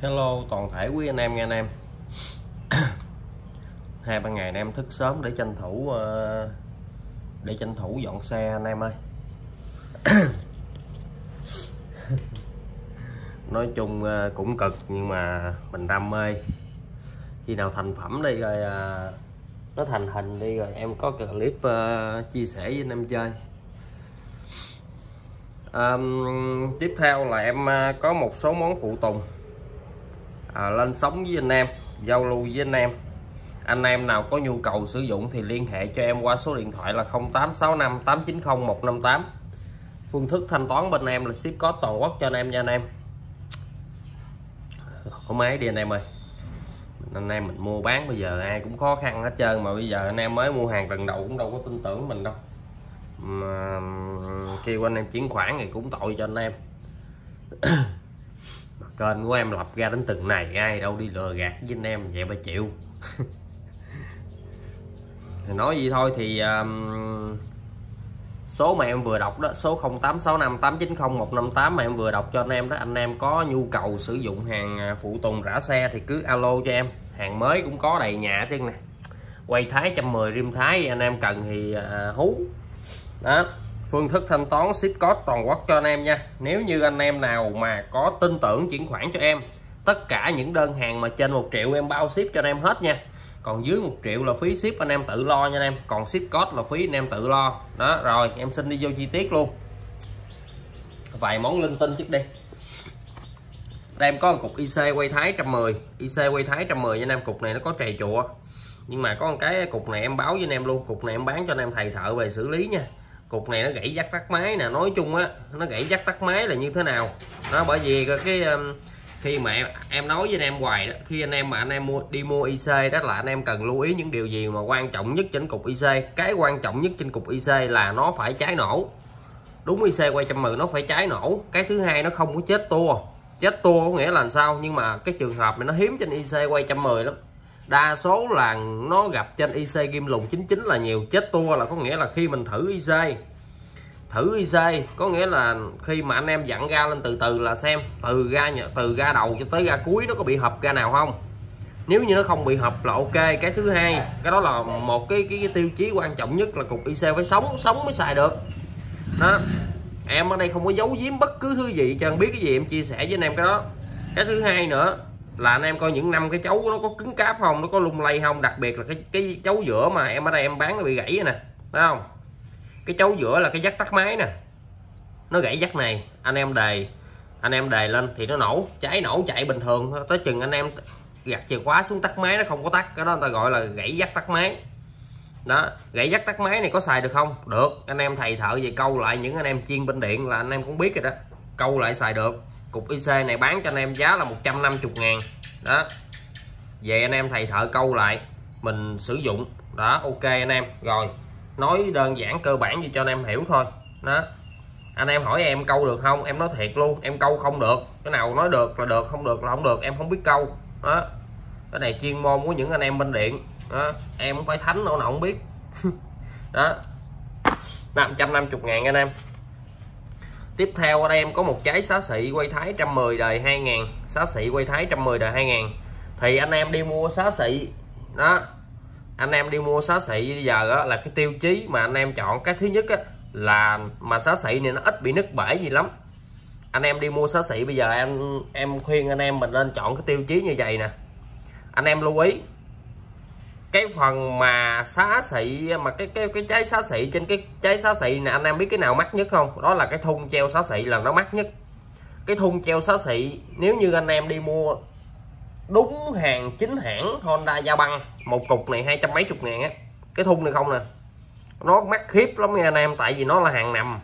Hello toàn thể quý anh em nghe anh em. Hai ba ngày anh em thức sớm để tranh thủ ờ, để tranh thủ dọn xe anh em ơi. Nói chung ờ, cũng cực nhưng mà mình đam mê. Khi nào thành phẩm đi rồi ờ, nó thành hình đi rồi em có clip chia sẻ với anh em chơi. Um, tiếp theo là em có một số món phụ tùng à, lên sóng với anh em giao lưu với anh em. Anh em nào có nhu cầu sử dụng thì liên hệ cho em qua số điện thoại là 0865 890 158 phương thức thanh toán bên em là ship code toàn quốc cho anh em nha anh em. Có máy đi anh em ơi. Anh em mình mua bán bây giờ ai cũng khó khăn hết trơn mà bây giờ anh em mới mua hàng lần đầu cũng đâu có tin tưởng mình đâu. Mà kêu anh em chuyển khoản thì cũng tội cho anh em. kênh của em lập ra đến từng này ai đâu đi lừa gạt với anh em vậy mà chịu. Thì nói gì thôi thì um, số mà em vừa đọc đó số 0865 890 158 mà em vừa đọc cho anh em đó anh em có nhu cầu sử dụng hàng à, phụ tùng rã xe thì cứ alo cho em. Hàng mới cũng có đầy nhà chứ nè. Quay thái 110 rim thái anh em cần thì uh, hú. Đó phương thức thanh toán ship code toàn quốc cho anh em nha. Nếu như anh em nào mà có tin tưởng chuyển khoản cho em, tất cả những đơn hàng mà trên một triệu em bao ship cho anh em hết nha. Còn dưới một triệu là phí ship anh em tự lo nha anh em. Còn ship code là phí anh em tự lo. Đó, rồi, em xin đi vô chi tiết luôn. Vài món linh tinh trước đi. Đây, em có một cục IC quay thái 110 IC quay thái 110 nha anh em. Cục này nó có trầy chùa. Nhưng mà có một cái cục này em báo với anh em luôn. Cục này em bán cho anh em thầy thợ về xử lý nha cục này nó gãy dắt tắt máy nè nói chung á nó gãy dắt tắt máy là như thế nào? Nó bởi vì cái um, khi mà em, em nói với anh em hoài đó khi anh em mà anh em mua đi mua IC đó là anh em cần lưu ý những điều gì mà quan trọng nhất trên cục IC cái quan trọng nhất trên cục IC là nó phải cháy nổ. Đúng IC quay trăm mười nó phải cháy nổ. Cái thứ hai nó không có chết tua. Chết tua có nghĩa là làm sao? Nhưng mà cái trường hợp này nó hiếm trên IC quay trăm mười lắm đa số là nó gặp trên IC kim lùng 99 là nhiều chết tua là có nghĩa là khi mình thử IC thử IC có nghĩa là khi mà anh em dặn ga lên từ từ là xem từ ga từ ga đầu cho tới ga cuối nó có bị hợp ga nào không. Nếu như nó không bị hợp là ok. Cái thứ hai cái đó là một cái, cái, cái tiêu chí quan trọng nhất là cục IC phải sống sống mới xài được. Đó. Em ở đây không có giấu giếm bất cứ thứ gì cho anh biết cái gì em chia sẻ với anh em cái đó. Cái thứ hai nữa là anh em coi những năm cái chấu nó có cứng cáp không, nó có lung lay không? Đặc biệt là cái cái chấu giữa mà em ở đây em bán nó bị gãy nè thấy không? Cái chấu giữa là cái dắt tắt máy nè. Nó gãy dắt này, anh em đề, anh em đề lên thì nó nổ, cháy nổ chạy bình thường. Tới chừng anh em gạt chìa khóa xuống tắt máy, nó không có tắt. Cái đó người ta gọi là gãy dắt tắt máy. Đó, gãy dắt tắt máy này có xài được không? Được. Anh em thầy thợ về câu lại những anh em chuyên bên điện là anh em cũng biết rồi đó. Câu lại xài được cục IC này bán cho anh em giá là 150 ngàn. Đó. Về anh em thầy thợ câu lại, mình sử dụng. Đó, ok anh em. Rồi, nói đơn giản cơ bản gì cho anh em hiểu thôi. Đó. Anh em hỏi em câu được không? Em nói thiệt luôn, em câu không được. Cái nào nói được là được, không được là không được, em không biết câu. Đó. Cái này chuyên môn của những anh em bên điện. Đó. Em không phải thánh, đâu nào không biết. Đó. 550 ngàn anh em tiếp theo ở đây em có một trái xá xị quay thái 110 đời 2000 xá xị quay thái 110 đời 2000 thì anh em đi mua xá xị đó. Anh em đi mua xá xị bây giờ đó, là cái tiêu chí mà anh em chọn. Cái thứ nhất á, là mà xá xị này nó ít bị nứt bể gì lắm. Anh em đi mua xá xị bây giờ em em khuyên anh em mình nên chọn cái tiêu chí như vậy nè. Anh em lưu ý cái phần mà xá xị, mà cái cái cái trái xá xị trên cái trái xá xị này, anh em biết cái nào mắc nhất không? Đó là cái thun treo xá xị là nó mắc nhất. Cái thun treo xá xị, nếu như anh em đi mua đúng hàng chính hãng Honda Gia Băng một cục này hai trăm mấy chục ngàn á, cái thun này không nè. Nó mắc khiếp lắm nha anh em, tại vì nó là hàng nằm.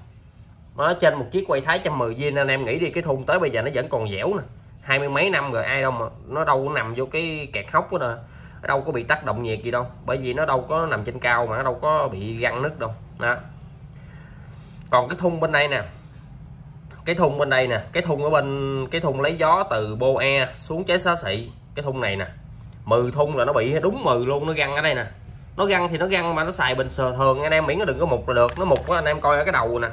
Nó trên một chiếc quay thái trăm mười viên anh em nghĩ đi, cái thun tới bây giờ nó vẫn còn dẻo nè. Hai mươi mấy năm rồi, ai đâu mà, nó đâu có nằm vô cái kẹt hốc đó nè nó đâu có bị tác động nhiệt gì đâu, bởi vì nó đâu có nằm trên cao mà, nó đâu có bị găng nứt đâu. Đó. Còn cái thun bên đây nè, cái thun bên đây nè, cái thun ở bên, cái thun lấy gió từ bô e xuống trái xá xị, cái thun này nè. Mừ thun là nó bị, đúng mừ luôn, nó găng ở đây nè. Nó găng thì nó găng mà nó xài bình sờ thường, anh em miễn nó đừng có mục là được. Nó mục anh em coi ở cái đầu nè.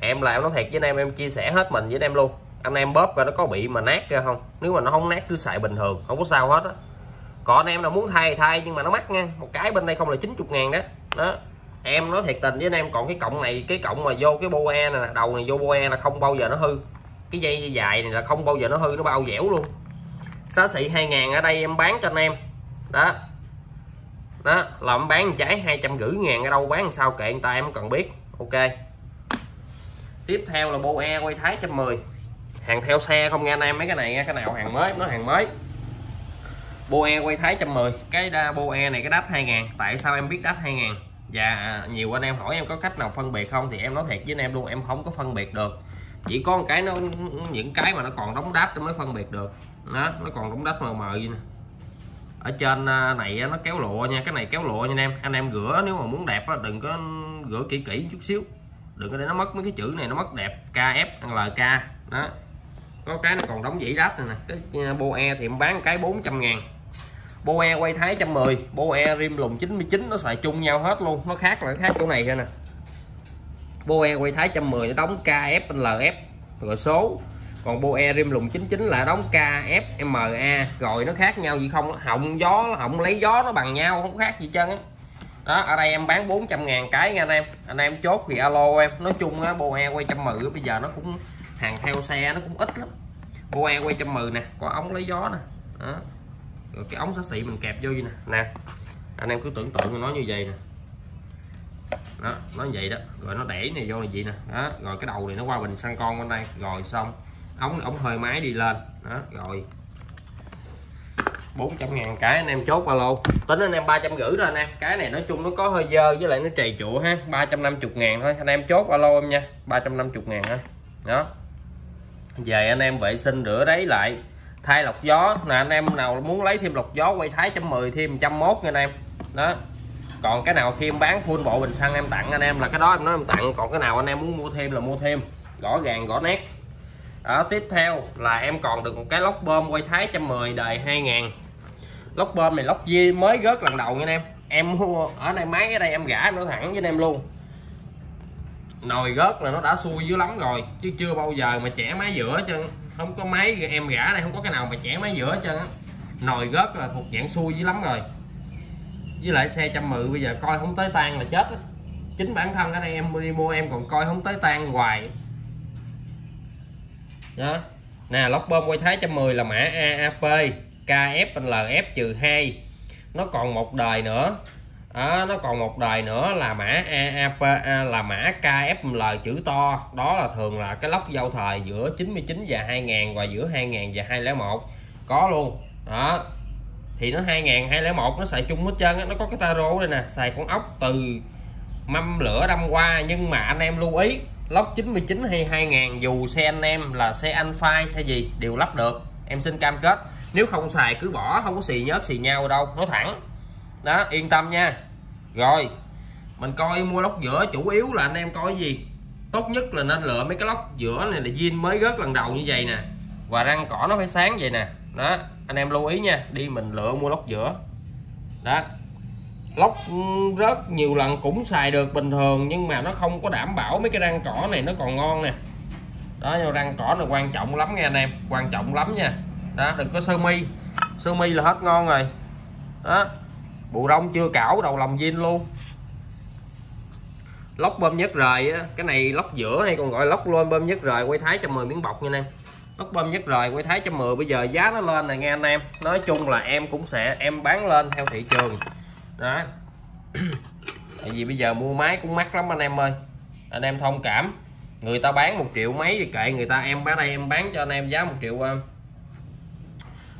Em làm nó thiệt với anh em em chia sẻ hết mình với anh em luôn. Anh em bóp ra nó có bị mà nát ra không? Nếu mà nó không nát cứ xài bình thường, không có sao hết á còn anh em nào muốn thay thay, nhưng mà nó mắc nha. Một cái bên đây không là 90 ngàn đó. Đó. Em nói thiệt tình với anh em, còn cái cọng này, cái cọng mà vô cái boe này đầu này vô boe là không bao giờ nó hư. Cái dây dài này là không bao giờ nó hư, nó bao dẻo luôn. Xá xị 2 ngàn ở đây em bán cho anh em. Đó. Đó, là em bán trái hai trăm rưỡi ngàn ở đâu, bán sao kệ người ta em cần biết. Ok. Tiếp theo là boe quay thái trăm mười. Hàng theo xe không nghe anh em, mấy cái này cái nào hàng mới nó hàng mới boe quay thái trăm mười. Cái đa boe này, cái đắt 2 ngàn. Tại sao em biết đắt 2 ngàn? Và nhiều anh em hỏi em có cách nào phân biệt không, thì em nói thiệt với anh em luôn, em không có phân biệt được. Chỉ có một cái nó, những cái mà nó còn đóng đắt mới phân biệt được. Đó, nó còn đóng đắt mờ mờ vậy nè. Ở trên à, này nó kéo lụa nha, cái này kéo lụa nha anh em. Anh em rửa nếu mà muốn đẹp đừng có rửa kỹ kỹ chút xíu. Đừng có để nó mất mấy cái chữ này, nó mất đẹp. KF LK đó. Có cái nó còn đóng dĩ đắt này nè. Cái à, boe thì em bán cái 400 ngàn boe quay thái 110 boe rim lùng 99 nó xài chung nhau hết luôn. Nó khác là khác chỗ này thôi nè. Boe quay thái 110 nó đóng kflf rồi số. Còn boe rim lùng 99 là đóng KFMA rồi nó khác nhau gì không họng gió, họng lấy gió nó bằng nhau, không khác gì chân á. Đó, ở đây em bán 400 ngàn cái nha anh em. Anh em chốt thì alo em. Nói chung á, boe quay 110 bây giờ nó cũng hàng theo xe nó cũng ít lắm. Boe quay 110 nè, có ống lấy gió nè. Đó rồi cái ống xá xị mình kẹp vô như nè. Nè, anh em cứ tưởng tượng nó như vậy nè. Đó, nó vậy đó. Rồi nó đẩy này vô là gì nè. Đó, rồi cái đầu này nó qua bình xăng con bên đây. Rồi xong, ống ống hơi máy đi lên. Đó, rồi. 400 ngàn cái anh em chốt alo tính anh em 350 rồi anh em. Cái này nói chung nó có hơi dơ với lại nó trầy trụ ha. 350 ngàn thôi. Anh em chốt alo em nha. 350 ngàn thôi. Đó. Về anh em vệ sinh rửa đấy lại thay lọc gió. Nè, anh em nào muốn lấy thêm lọc gió, quay thái trăm mười, thêm trăm mốt nha anh em. Đó. Còn cái nào khi em bán full bộ bình xăng em tặng anh em là cái đó em nói em tặng. Còn cái nào anh em muốn mua thêm là mua thêm. Rõ gàng rõ nét. Đó, tiếp theo là em còn được một cái lốc bơm quay thái trăm mười đời 2000 lốc bơm này lốc di mới rớt lần đầu nha anh em. Em mua, ở đây máy ở đây em gã em nói thẳng với anh em luôn nồi gớt là nó đã xui dữ lắm rồi, chứ chưa bao giờ mà trẻ máy giữa chân. Không có máy, em gã đây không có cái nào mà trẻ máy giữa chân nồi gớt là thuộc dạng xui dữ lắm rồi. Với lại xe trăm mười bây giờ coi không tới tan là chết chính bản thân ở đây em đi mua, em còn coi không tới tan hoài. Đó. Nè, lốc bơm quay thái trăm mười là mã AAP KFLF trừ 2 nó còn một đời nữa đó, nó còn một đời nữa là mã AAP à, là mã KFL chữ to. Đó là thường là cái lốc giao thời giữa 99 và 2000 và giữa 2000 và 201 có luôn. Đó. Thì nó 2000 201 nó xài chung hết trơn nó có cái taro đây nè xài con ốc từ mâm lửa đâm qua. Nhưng mà anh em lưu ý lốc 99 hay 2000 dù xe anh em là xe anh phai xe gì đều lắp được. Em xin cam kết. Nếu không xài cứ bỏ không có xì nhớt xì nhau đâu. Nó thẳng. Đó yên tâm nha rồi, mình coi mua lốc giữa chủ yếu là anh em coi gì? Tốt nhất là nên lựa mấy cái lốc giữa này là zin mới rớt lần đầu như vậy nè. Và răng cỏ nó phải sáng vậy nè. Đó, anh em lưu ý nha, đi mình lựa mua lốc giữa đó, lóc rớt nhiều lần cũng xài được bình thường, nhưng mà nó không có đảm bảo mấy cái răng cỏ này nó còn ngon nè. Đó, nhưng răng cỏ là quan trọng lắm nha anh em, quan trọng lắm nha. Đó, đừng có sơ mi. Sơ mi là hết ngon rồi. Đó bù rong chưa cảo, đầu lòng zin luôn. Lóc bơm nhất rời á, cái này lóc giữa hay còn gọi lóc luôn bơm nhất rời, quay thái 110 miếng bọc nha anh em. Lóc bơm nhất rời, quay thái 110 bây giờ giá nó lên này nghe anh em. Nói chung là em cũng sẽ, em bán lên theo thị trường. Đó. Tại vì bây giờ mua máy cũng mắc lắm anh em ơi. Anh em thông cảm. Người ta bán một triệu mấy thì kệ, người ta em bán đây em bán cho anh em giá một triệu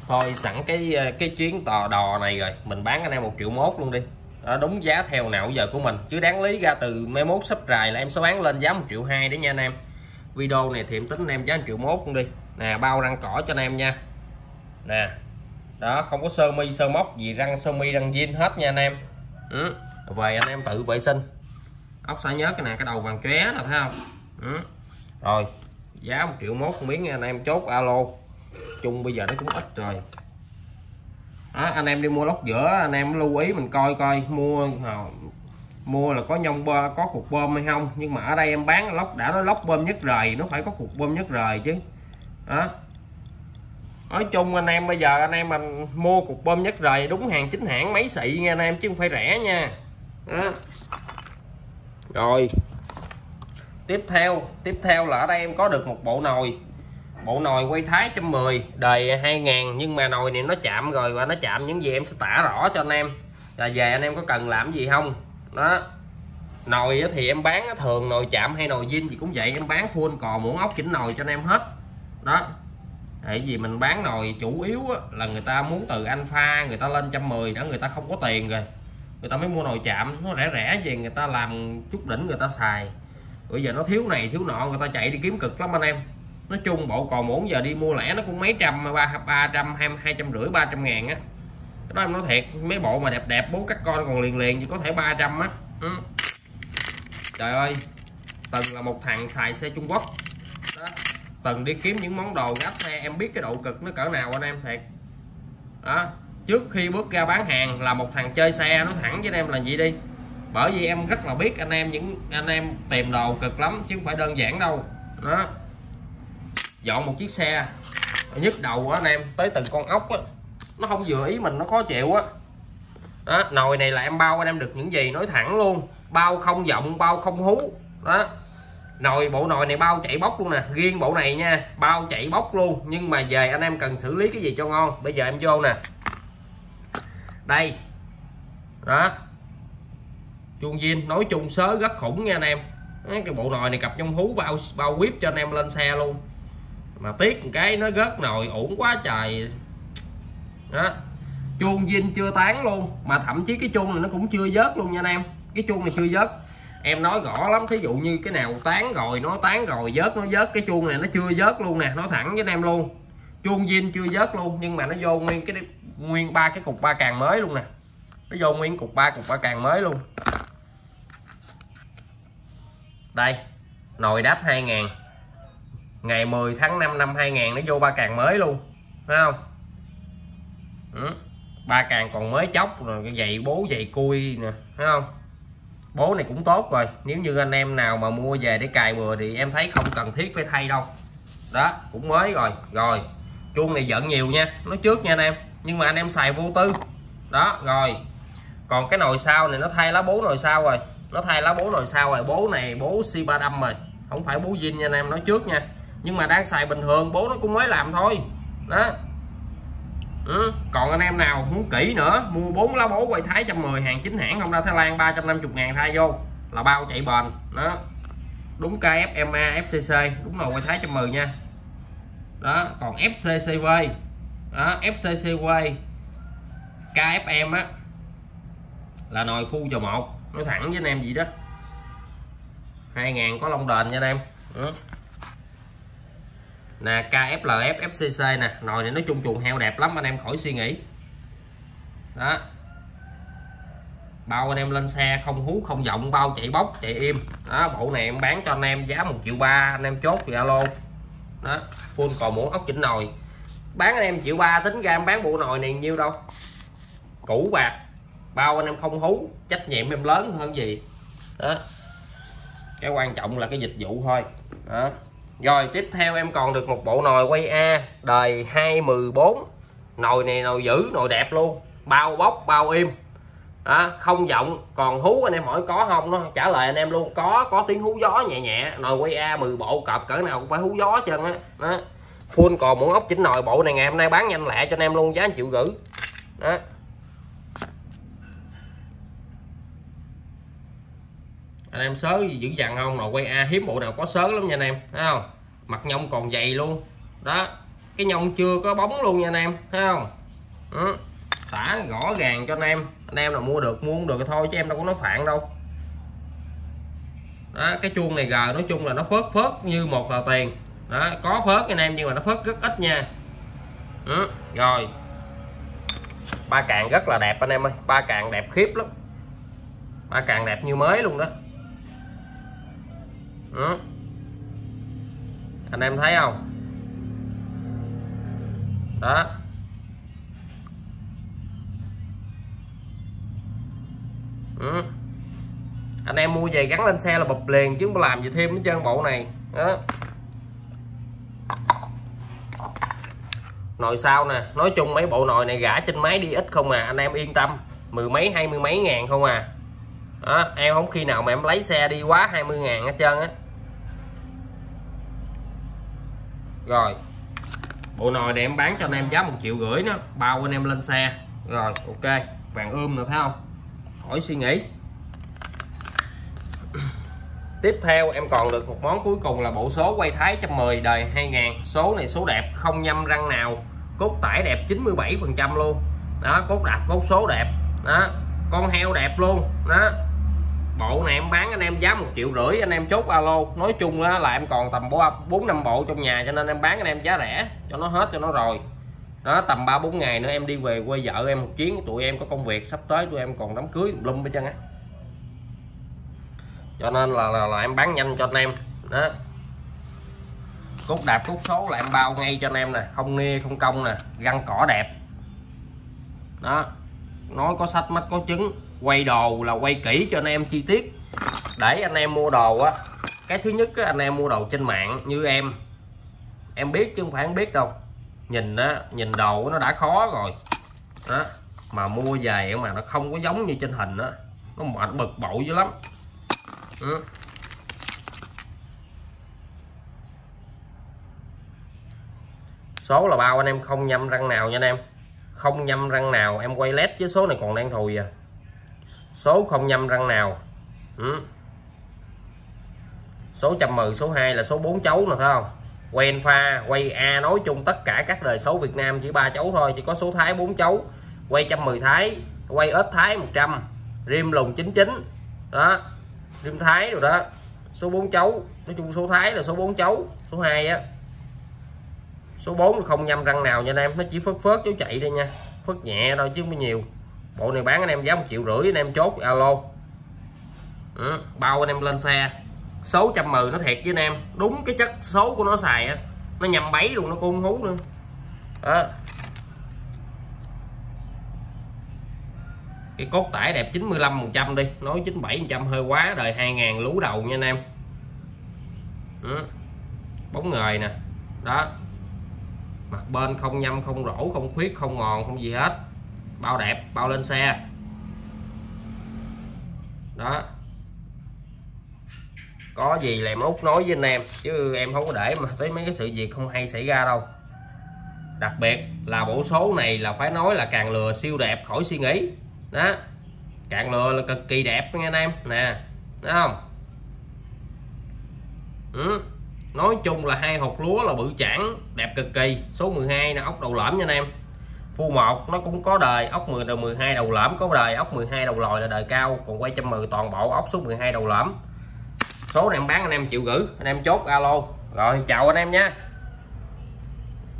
thôi sẵn cái ờ, cái chuyến tò đò này rồi. Mình bán anh em một triệu mốt luôn đi. Đó, đúng giá theo nào giờ của mình. Chứ đáng lý ra từ mai mốt sắp rài là em sẽ bán lên giá một triệu hai đấy nha anh em. Video này thì em tính anh em giá 1 triệu mốt luôn đi. Nè bao răng cỏ cho anh em nha. Nè. Đó không có sơ mi sơ móc gì răng sơ mi răng zin hết nha anh em. Ừ. về anh em tự vệ sinh. Ốc xả nhớ cái này cái đầu vàng chóe là thấy không? Ừ. rồi giá một triệu mốt miếng nha anh em chốt alo chung bây giờ nó cũng ít rồi. Đó, anh em đi mua lốc giữa anh em lưu ý mình coi coi mua ờ, mua là có nhông bơ có cục bơm hay không. Nhưng mà ở đây em bán lốc đã nói lốc bơm nhất rời nó phải có cục bơm nhất rời chứ. Đó. Nói chung anh em bây giờ anh em mình mua cục bơm nhất rời đúng hàng chính hãng máy xị nha anh em chứ không phải rẻ nha. Đó. rồi. Tiếp theo tiếp theo là ở đây em có được một bộ nồi bộ nồi quay thái 110 đời 2000 nhưng mà nồi này nó chạm rồi và nó chạm những gì em sẽ tả rõ cho anh em. Là về anh em có cần làm gì không? Đó. Nồi thì em bán thường nồi chạm hay nồi zin gì cũng vậy, em bán full cò muỗng ốc chỉnh nồi cho anh em hết. Đó. Tại vì mình bán nồi chủ yếu là người ta muốn từ alpha, người ta lên trăm mười đã người ta không có tiền rồi. Người ta mới mua nồi chạm, nó rẻ rẻ về người ta làm chút đỉnh người ta xài. Bây giờ nó thiếu này, thiếu nọ, người ta chạy đi kiếm cực lắm anh em nói chung bộ còn muốn giờ đi mua lẻ nó cũng mấy trăm, ba ba trăm, hai hai trăm rưỡi, ba trăm ngàn á. Cái đó em nói thiệt, mấy bộ mà đẹp đẹp bố các con còn liền liền chỉ có thể 300 á. Ừ. trời ơi từng là một thằng xài xe Trung Quốc. Đó. từng đi kiếm những món đồ gáp xe, em biết cái độ cực nó cỡ nào anh em, thiệt. Đó, trước khi bước ra bán hàng là một thằng chơi xe nó thẳng với anh em là gì đi. Bởi vì em rất là biết anh em những, anh em tìm đồ cực lắm, chứ không phải đơn giản đâu. Đó dọn một chiếc xe. Nhức đầu á anh em. Tới từng con ốc á. Nó không vừa ý mình, nó khó chịu á. Đó. nồi này là em bao anh em được những gì, nói thẳng luôn. Bao không giọng, bao không hú. Đó. Nồi, bộ nồi này bao chạy bóc luôn nè. Riêng bộ này nha, bao chạy bóc luôn. Nhưng mà về anh em cần xử lý cái gì cho ngon. Bây giờ em vô nè. Đây. Đó. Chuông zin nói chung sớ rất khủng nha anh em. Cái bộ nồi này cặp trong hú, bao bao whip cho anh em lên xe luôn mà tiếc một cái, nó rớt nồi ổn quá trời. Đó. Chuông zin chưa tán luôn, mà thậm chí cái chuông này nó cũng chưa vớt luôn nha anh em. Cái chuông này chưa vớt em nói rõ lắm, thí dụ như cái nào tán rồi, nó tán rồi vớt nó vớt cái chuông này nó chưa vớt luôn nè nó thẳng với anh em luôn. Chuông zin chưa vớt luôn, nhưng mà nó vô nguyên cái nguyên ba cái cục ba càng mới luôn nè. Nó vô nguyên cục ba cục ba càng mới luôn. Đây, nồi đắt 2000 ngày 10 tháng 5 năm 2000 nó vô ba càng mới luôn, thấy không? Ừ. ba càng còn mới chóc rồi, cái giày bố, giày cui nè, thấy không? Bố này cũng tốt rồi, nếu như anh em nào mà mua về để cài bừa thì em thấy không cần thiết phải thay đâu. Đó, cũng mới rồi rồi, chuông này giận nhiều nha, nói trước nha anh em, nhưng mà anh em xài vô tư. Đó, rồi, còn cái nồi sau này nó thay lá bố nồi sau rồi, nó thay lá bố nồi sau rồi, bố này bố si ba đâm rồi, không phải bố zin nha anh em, nói trước nha nhưng mà đang xài bình thường, bố nó cũng mới làm thôi. Đó. Ừ. còn anh em nào muốn kỹ nữa, mua bốn lá bố quay thái 110 hàng chính hãng không ra Thái Lan 350 ngàn thay vô, là bao chạy bền. Đó. Đúng KFMA FCC đúng rồi, quay thái 110 nha. Đó, còn FCCV đó FCCV KFM á, là nồi phu cho một. Nói thẳng với anh em gì đó. 2000 có lông đền nha anh em. Ừ nè KFLF FCC nè. Nồi này, nói chung chuồng heo đẹp lắm, anh em khỏi suy nghĩ. Đó. Bao anh em lên xe, không hú, không giọng, bao chạy bóc, chạy im. Đó, bộ này em bán cho anh em giá một triệu ba, anh em chốt alo. Đó, full còn muốn ốc chỉnh nồi. Bán anh em triệu ba, tính ra em bán bộ nồi này nhiêu đâu? Cũ bạc. Bao anh em không hú, trách nhiệm em lớn hơn gì. Đó. Cái quan trọng là cái dịch vụ thôi. Đó rồi tiếp theo em còn được một bộ nồi quay A đời 214 nồi này nồi dữ nồi đẹp luôn. Bao bóc bao im. Đó, không giọng. Còn hú anh em hỏi có không? Nó trả lời anh em luôn. Có có tiếng hú gió nhẹ nhẹ. Nồi quay A 10 bộ cọp cỡ nào cũng phải hú gió chân á. Đó. full còn muốn ốc chỉnh nồi. Bộ này ngày hôm nay bán nhanh lẹ cho anh em luôn giá chịu gửi. Đó. Anh em sớ dữ dằn không? Nồi quay A hiếm bộ nào có sớ lắm nha anh em, thấy không? Mặt nhông còn dày luôn. Đó, cái nhông chưa có bóng luôn nha anh em, thấy không? Ừ. tả rõ ràng cho anh em. Anh em nào mua được, mua không được thôi chứ em đâu có nói phản đâu. Đó, cái chuông này gờ, nói chung là nó phớt phớt như một tờ tiền. Đó, có phớt anh em, nhưng mà nó phớt rất ít nha. Ừ. rồi. Ba càng rất là đẹp anh em ơi, ba càng đẹp khiếp lắm. Ba càng đẹp như mới luôn đó ừ. Anh em thấy không? Đó. Ừ. anh em mua về gắn lên xe là bập liền chứ không làm gì thêm cái chân bộ này. Đó. Nồi sau nè. Nói chung mấy bộ nồi này gã trên máy đi ít không à. Anh em yên tâm. Mười mấy hai mươi mấy ngàn không à. Đó, em không khi nào mà em lấy xe đi quá 20 ngàn hết trơn á. Rồi. Bộ nồi này em bán cho anh em giá một triệu rưỡi nó bao anh em lên xe. Rồi. Ok vàng ươm nữa thấy không? Khỏi suy nghĩ. Tiếp theo em còn được một món cuối cùng là bộ số quay thái 110 đời 2000 số này số đẹp không nhâm răng nào. Cốt tải đẹp 97 phần trăm luôn. Đó cốt đạp cốt số đẹp. Đó con heo đẹp luôn. Đó bộ này em bán anh em giá một triệu rưỡi anh em chốt alo. Nói chung á là em còn tầm bốn năm bộ trong nhà cho nên em bán anh em giá rẻ cho nó hết cho nó rồi. Đó tầm ba bốn ngày nữa em đi về quê vợ em một chuyến tụi em có công việc sắp tới tụi em còn đám cưới lum bên chân á. Cho nên là, là là em bán nhanh cho anh em. Đó. Cốt đạp cốt số là em bao ngay cho anh em nè không nia không công nè găng cỏ đẹp. Đó. Nói có sách mắt có trứng quay đồ là quay kỹ cho anh em chi tiết. Để anh em mua đồ á cái thứ nhất á, anh em mua đồ trên mạng như em. Em biết chứ không phải không biết đâu. Nhìn á nhìn đồ nó đã khó rồi. Đó mà mua về mà nó không có giống như trên hình á nó mệt bực bội dữ lắm. Ừ. số là bao anh em không nhâm răng nào nha anh em. Không nhâm răng nào em quay led với số này còn đang thùi à số không nhâm răng nào. Ừ. số trăm mười, số 2 là số 4 chấu nè, thấy không? Quen pha, quay A nói chung tất cả các đời số Việt Nam chỉ ba chấu thôi, chỉ có số Thái 4 chấu. Quay trăm mười Thái, quay ếch Thái 100 rim lùng 99 đó. Rim Thái rồi đó. Số 4 chấu. Nói chung số Thái là số 4 chấu, số 2 á. Số 4 không nhâm răng nào nha anh em, nó chỉ phớt phớt cháu chạy đây nha. Phớt nhẹ thôi chứ không có nhiều bộ này bán anh em giá một triệu rưỡi anh em chốt alo. Ừ, bao anh em lên xe. Số trăm mười nó thiệt với anh em. Đúng cái chất số của nó xài á. Nó nhầm bấy luôn nó cung hú luôn đó. Cái cốt tải đẹp 95 phần trăm đi. Nói 97 phần trăm hơi quá đời 2000 lú đầu nha anh em. Ừ. bóng người nè. Đó. Mặt bên không nhâm không rỗ không khuyết không mòn không gì hết bao đẹp, bao lên xe. Đó. Có gì là em út nói với anh em, chứ em không có để mà tới mấy cái sự việc không hay xảy ra đâu. Đặc biệt là bộ số này là phải nói là càng lừa siêu đẹp khỏi suy nghĩ. Đó. Càng lừa là cực kỳ đẹp nha anh em. Nè, thấy không? Ừ. nói chung là hai hộp lúa là bự chản đẹp cực kỳ. Số 12 là ốc đầu lõm nha anh em phu 1 nó cũng có đời ốc 10 đầu 12 đầu lõm có đời ốc 12 đầu lòi là đời cao, còn quay trăm mười toàn bộ ốc số 12 đầu lõm số này em bán anh em chịu gửi, anh em chốt alo. Rồi, chào anh em nha.